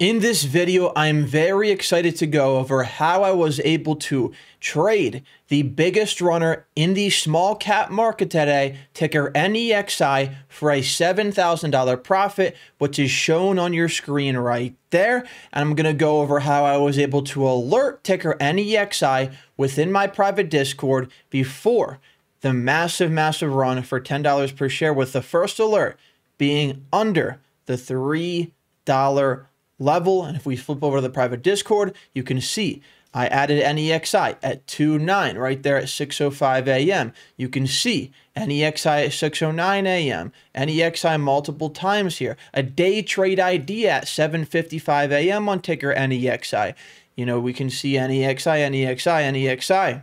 In this video, I'm very excited to go over how I was able to trade the biggest runner in the small cap market today, ticker NEXI, for a $7,000 profit, which is shown on your screen right there. And I'm going to go over how I was able to alert ticker NEXI within my private Discord before the massive, massive run for $10 per share, with the first alert being under the $3 level. And if we flip over to the private Discord, you can see I added NEXI at 2.9 right there at 6.05 a.m. You can see NEXI at 6.09 a.m. NEXI multiple times here. A day trade ID at 7.55 a.m. on ticker NEXI. You know, we can see NEXI, NEXI, NEXI.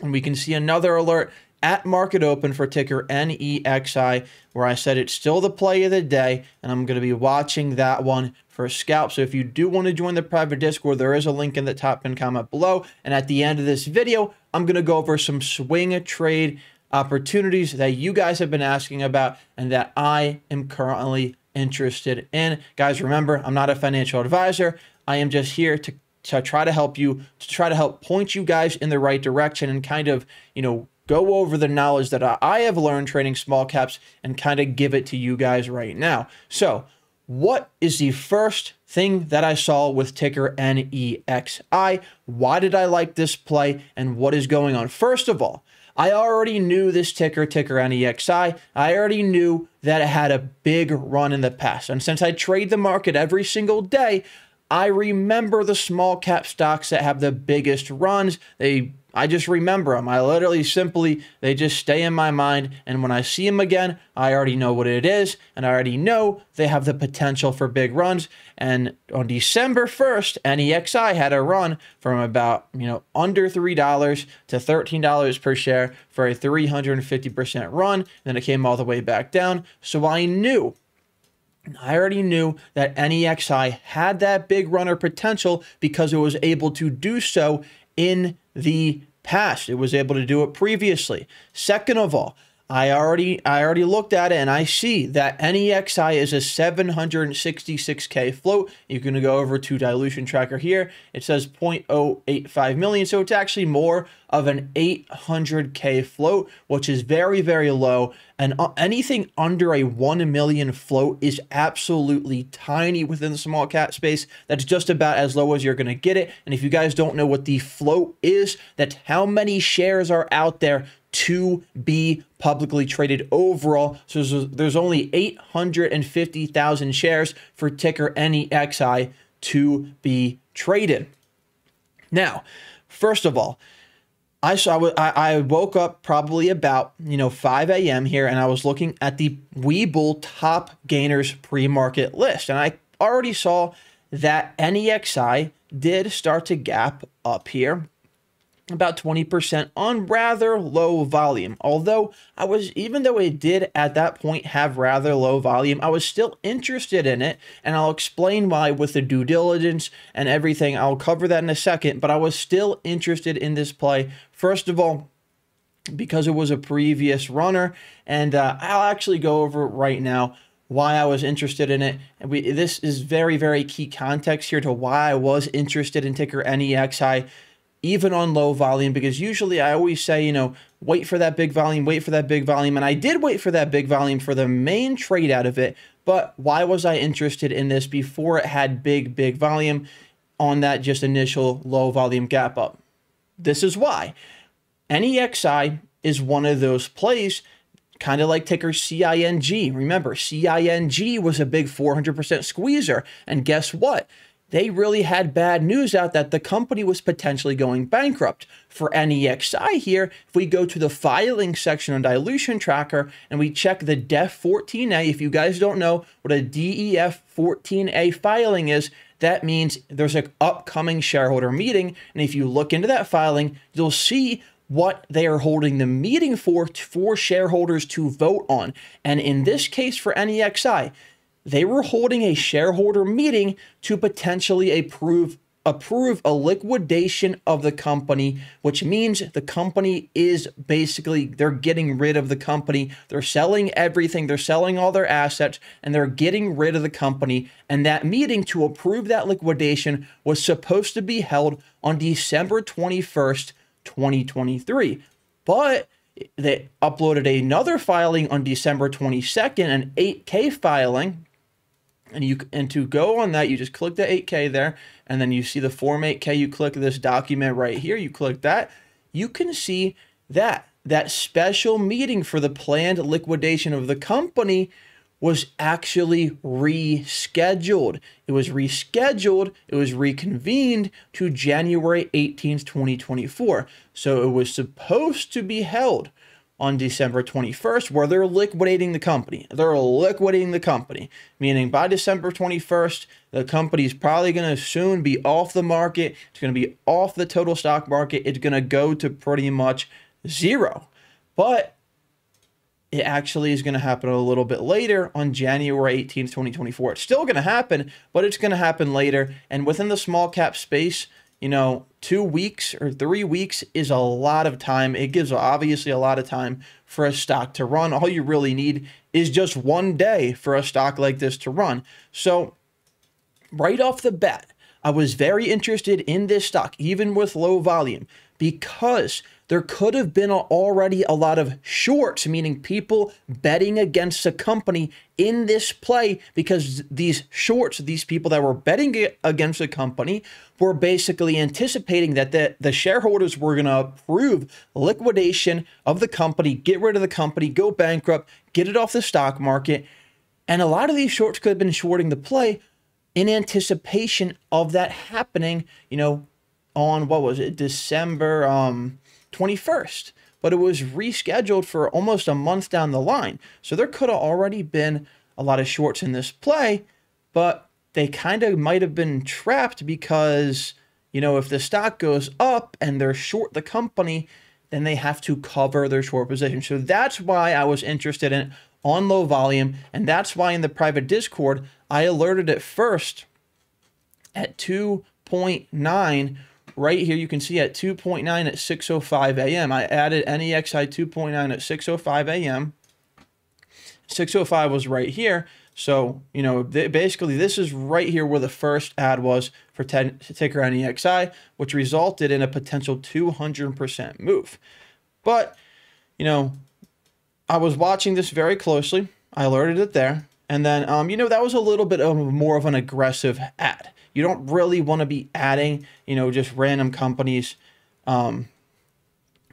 And we can see another alert at market open for ticker NEXI, where I said it's still the play of the day, and I'm going to be watching that one for a scalp. So if you do want to join the private Discord, there is a link in the top pin comment below. And at the end of this video, I'm going to go over some swing trade opportunities that you guys have been asking about and that I am currently interested in. Guys, remember, I'm not a financial advisor. I am just here to to try to help you to try to help point you guys in the right direction and kind of, you know, go over the knowledge that I have learned trading small caps and kind of give it to you guys right now. So, what is the first thing that I saw with ticker NEXI? Why did I like this play and what is going on? First of all, I already knew this ticker, ticker NEXI. I already knew that it had a big run in the past. And since I trade the market every single day, I remember the small cap stocks that have the biggest runs. They I just remember them. I literally simply, they just stay in my mind. And when I see them again, I already know what it is. And I already know they have the potential for big runs. And on December 1st, NEXI had a run from about, you know, under $3 to $13 per share for a 350% run. And Then it came all the way back down. So I knew I already knew that NEXI had that big runner potential because it was able to do so in the past. It was able to do it previously. Second of all, I already I already looked at it and I see that NEXI is a 766k float. You can go over to dilution tracker here. It says 0.085 million, so it's actually more of an 800k float, which is very very low. And uh, anything under a 1 million float is absolutely tiny within the small cap space. That's just about as low as you're going to get it. And if you guys don't know what the float is, that's how many shares are out there to be publicly traded overall. So there's only 850,000 shares for ticker NEXI to be traded. Now, first of all, I saw I woke up probably about you know 5 a.m. here, and I was looking at the Webull top gainers pre-market list, and I already saw that NEXI did start to gap up here about 20% on rather low volume. Although I was, even though it did at that point have rather low volume, I was still interested in it. And I'll explain why with the due diligence and everything. I'll cover that in a second, but I was still interested in this play. First of all, because it was a previous runner. And uh, I'll actually go over right now why I was interested in it. And we, this is very, very key context here to why I was interested in ticker NEXI even on low volume, because usually I always say, you know, wait for that big volume, wait for that big volume. And I did wait for that big volume for the main trade out of it. But why was I interested in this before it had big, big volume on that just initial low volume gap up? This is why. NEXI is one of those plays kind of like ticker CING. Remember, CING was a big 400% squeezer. And guess what? They really had bad news out that the company was potentially going bankrupt. For NEXI here, if we go to the filing section on Dilution Tracker and we check the DEF 14A, if you guys don't know what a DEF 14A filing is, that means there's an upcoming shareholder meeting. And if you look into that filing, you'll see what they are holding the meeting for for shareholders to vote on. And in this case for NEXI, they were holding a shareholder meeting to potentially approve approve a liquidation of the company, which means the company is basically they're getting rid of the company. They're selling everything, they're selling all their assets, and they're getting rid of the company. And that meeting to approve that liquidation was supposed to be held on December 21st, 2023. But they uploaded another filing on December 22nd, an 8K filing. And you and to go on that, you just click the 8K there, and then you see the Form 8K. You click this document right here. You click that. You can see that that special meeting for the planned liquidation of the company was actually rescheduled. It was rescheduled, it was reconvened to January 18th, 2024. So it was supposed to be held on December 21st, where they're liquidating the company. They're liquidating the company, meaning by December 21st, the company's probably going to soon be off the market. It's going to be off the total stock market. It's going to go to pretty much zero. But it actually is going to happen a little bit later on January 18th, 2024. It's still going to happen, but it's going to happen later. And within the small cap space, you know, two weeks or three weeks is a lot of time. It gives obviously a lot of time for a stock to run. All you really need is just one day for a stock like this to run. So, right off the bat, I was very interested in this stock, even with low volume, because there could have been already a lot of shorts, meaning people betting against a company in this play because these shorts, these people that were betting against the company, were basically anticipating that the, the shareholders were going to approve liquidation of the company, get rid of the company, go bankrupt, get it off the stock market. And a lot of these shorts could have been shorting the play in anticipation of that happening, you know, on what was it, December um 21st, but it was rescheduled for almost a month down the line. So there could have already been a lot of shorts in this play, but they kind of might have been trapped because, you know, if the stock goes up and they're short the company, then they have to cover their short position. So that's why I was interested in on low volume. And that's why in the private Discord, I alerted it first at 2.9 right here you can see at 2.9 at 6.05 a.m. I added NEXI 2.9 at 6.05 a.m. 6.05 was right here. So, you know, basically this is right here where the first ad was for ticker NEXI, which resulted in a potential 200% move. But, you know, I was watching this very closely. I alerted it there. And then, um, you know, that was a little bit of more of an aggressive ad. You don't really want to be adding, you know, just random companies, um,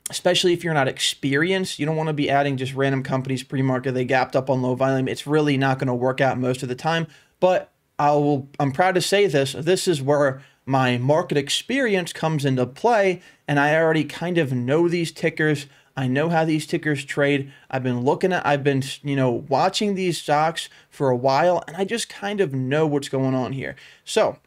especially if you're not experienced. You don't want to be adding just random companies pre-market. They gapped up on low volume. It's really not going to work out most of the time. But I will. I'm proud to say this. This is where my market experience comes into play, and I already kind of know these tickers. I know how these tickers trade. I've been looking at, I've been, you know, watching these stocks for a while, and I just kind of know what's going on here. So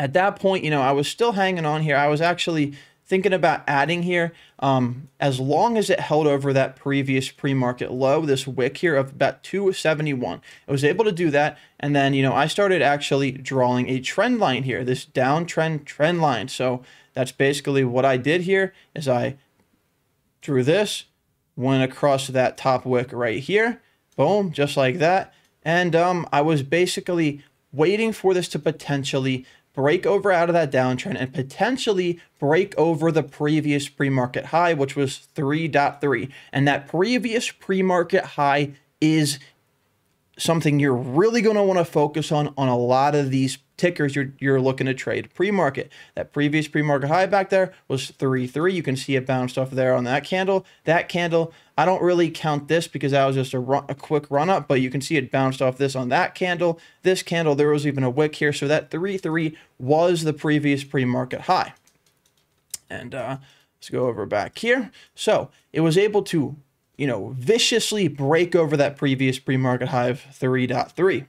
at that point, you know, I was still hanging on here. I was actually thinking about adding here um, as long as it held over that previous pre-market low, this wick here of about 271. I was able to do that. And then, you know, I started actually drawing a trend line here, this downtrend trend line. So that's basically what I did here is I drew this, went across that top wick right here, boom, just like that. And um, I was basically waiting for this to potentially break over out of that downtrend and potentially break over the previous pre-market high, which was 3.3. And that previous pre-market high is something you're really going to want to focus on on a lot of these tickers you're, you're looking to trade pre-market. That previous pre-market high back there was 3.3. You can see it bounced off there on that candle. That candle, I don't really count this because that was just a, run, a quick run up, but you can see it bounced off this on that candle. This candle, there was even a wick here. So that 3.3 was the previous pre-market high. And uh, let's go over back here. So it was able to, you know, viciously break over that previous pre-market high of 3.3.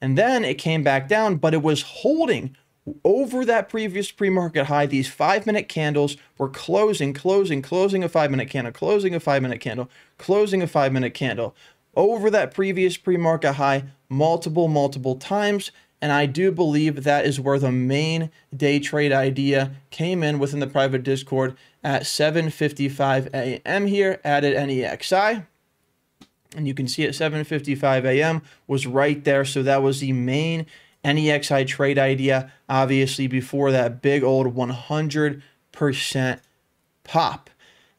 And then it came back down, but it was holding over that previous pre-market high. These five-minute candles were closing, closing, closing a five-minute candle, closing a five-minute candle, closing a five-minute candle over that previous pre-market high multiple, multiple times. And I do believe that is where the main day trade idea came in within the private Discord at 7.55 a.m. here, added NEXI. And you can see at 7.55 a.m. was right there. So that was the main NEXI trade idea, obviously before that big old 100% pop.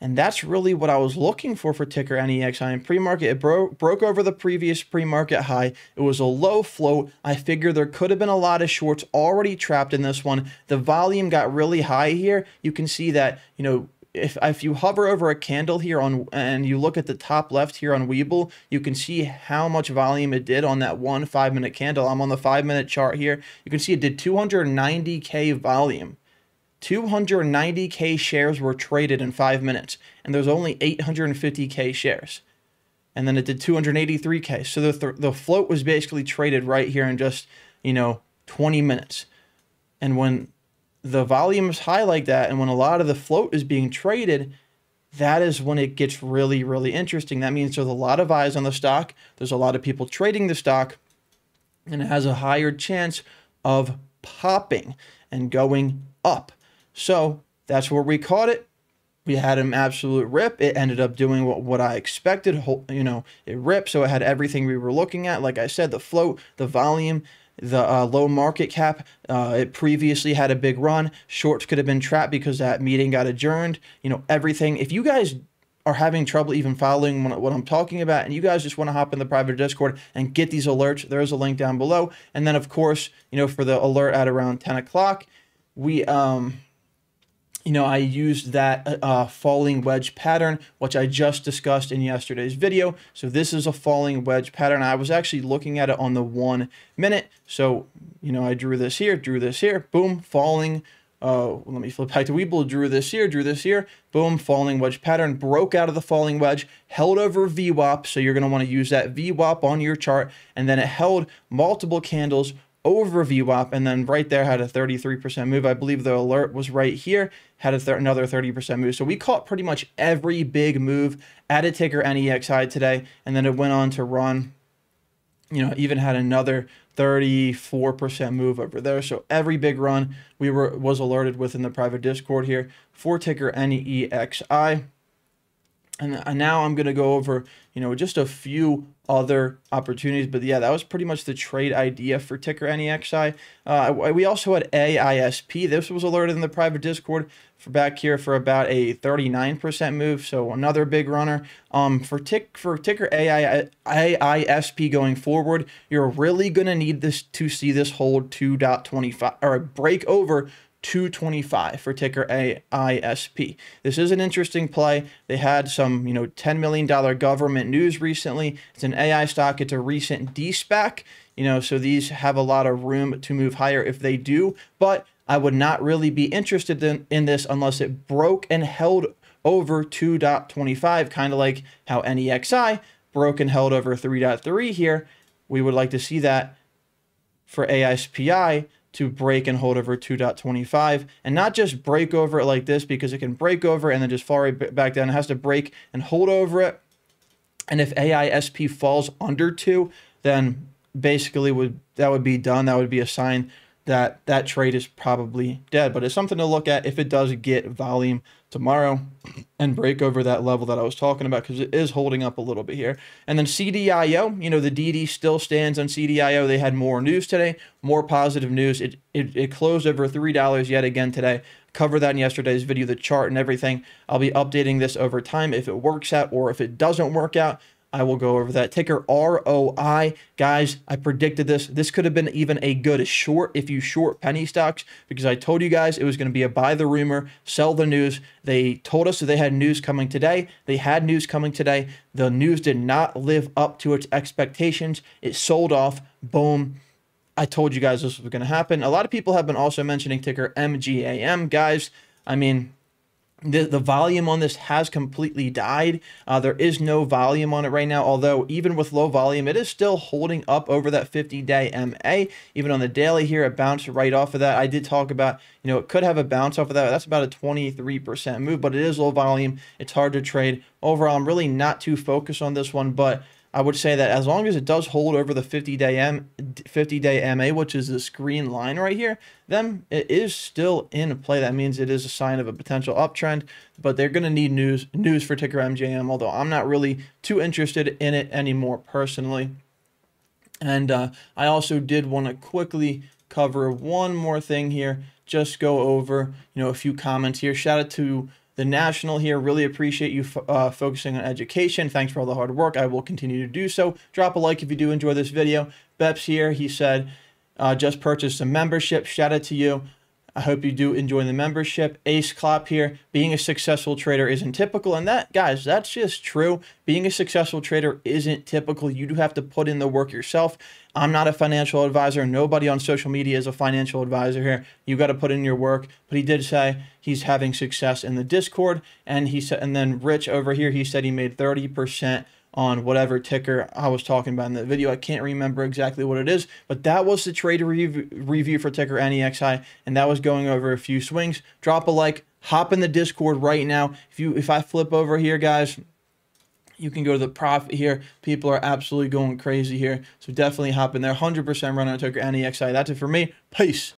And that's really what I was looking for for ticker NEXI in pre-market. It broke broke over the previous pre-market high. It was a low float. I figure there could have been a lot of shorts already trapped in this one. The volume got really high here. You can see that, you know, if if you hover over a candle here on and you look at the top left here on Webull, you can see how much volume it did on that one five minute candle. I'm on the five minute chart here. You can see it did 290k volume. 290k shares were traded in five minutes, and there's only 850k shares. And then it did 283k. So the, th- the float was basically traded right here in just, you know, 20 minutes. And when the volume is high like that, and when a lot of the float is being traded, that is when it gets really, really interesting. That means there's a lot of eyes on the stock, there's a lot of people trading the stock, and it has a higher chance of popping and going up. So that's where we caught it. We had an absolute rip. It ended up doing what, what I expected. You know, it ripped, so it had everything we were looking at. Like I said, the float, the volume, the uh, low market cap. Uh, it previously had a big run. Shorts could have been trapped because that meeting got adjourned. You know, everything. If you guys are having trouble even following what I'm talking about, and you guys just want to hop in the private Discord and get these alerts, there's a link down below. And then, of course, you know, for the alert at around 10 o'clock, we um you know, I used that uh, uh, falling wedge pattern, which I just discussed in yesterday's video. So this is a falling wedge pattern. I was actually looking at it on the one minute. So, you know, I drew this here, drew this here, boom, falling. Uh, let me flip back to Webull, drew this here, drew this here, boom, falling wedge pattern, broke out of the falling wedge, held over VWAP. So you're going to want to use that VWAP on your chart. And then it held multiple candles over VWAP and then right there had a 33% move. I believe the alert was right here, had th another 30% move. So we caught pretty much every big move at a ticker NEXI today, and then it went on to run, you know, even had another 34% move over there. So every big run we were was alerted within the private Discord here for ticker NEXI. And now I'm going to go over, you know, just a few other opportunities. But yeah, that was pretty much the trade idea for ticker NEXI. Uh, we also had AISP. This was alerted in the private Discord for back here for about a 39% move. So another big runner. Um, for tick for ticker AI, AISP going forward, you're really to need this to see this hold 2.25 or break over 225 for ticker AISP. This is an interesting play. They had some, you know, $10 million government news recently. It's an AI stock. It's a recent DSPAC, you know, so these have a lot of room to move higher if they do, but I would not really be interested in, in this unless it broke and held over 2.25, kind of like how NEXI broke and held over 3.3 here. We would like to see that for AISPI to break and hold over 2.25 and not just break over it like this because it can break over and then just fall right back down. It has to break and hold over it. And if AISP falls under 2, then basically would that would be done. That would be a sign that that trade is probably dead. But it's something to look at if it does get volume tomorrow and break over that level that I was talking about because it is holding up a little bit here. And then CDIO, you know, the DD still stands on CDIO. They had more news today, more positive news. It, it, it closed over $3 yet again today. Cover that in yesterday's video, the chart and everything. I'll be updating this over time if it works out or if it doesn't work out. I will go over that. Ticker ROI. Guys, I predicted this. This could have been even a good short if you short penny stocks because I told you guys it was going to be a buy the rumor, sell the news. They told us that they had news coming today. They had news coming today. The news did not live up to its expectations. It sold off. Boom. I told you guys this was going to happen. A lot of people have been also mentioning ticker MGAM. Guys, I mean, the, the volume on this has completely died. Uh, there is no volume on it right now, although even with low volume, it is still holding up over that 50-day MA. Even on the daily here, it bounced right off of that. I did talk about, you know, it could have a bounce off of that. That's about a 23% move, but it is low volume. It's hard to trade. Overall, I'm really not too focused on this one, but I would say that as long as it does hold over the 50 day M 50 day MA, which is this green line right here, then it is still in play. That means it is a sign of a potential uptrend, but they're going to need news news for ticker MJM, although I'm not really too interested in it anymore personally. And uh, I also did want to quickly cover one more thing here. Just go over, you know, a few comments here. Shout out to the National here. Really appreciate you uh, focusing on education. Thanks for all the hard work. I will continue to do so. Drop a like if you do enjoy this video. Beps here, he said, uh, just purchased a membership. Shout out to you. I hope you do enjoy the membership. Ace Klopp here. Being a successful trader isn't typical. And that, guys, that's just true. Being a successful trader isn't typical. You do have to put in the work yourself. I'm not a financial advisor. Nobody on social media is a financial advisor here. You got to put in your work. But he did say he's having success in the Discord. And he said, and then Rich over here, he said he made 30% on whatever ticker I was talking about in the video. I can't remember exactly what it is, but that was the trade review, review for ticker NEXI, and that was going over a few swings. Drop a like, hop in the Discord right now. If you if I flip over here, guys, you can go to the profit here. People are absolutely going crazy here, so definitely hop in there. 100% run on ticker NEXI. That's it for me. Peace.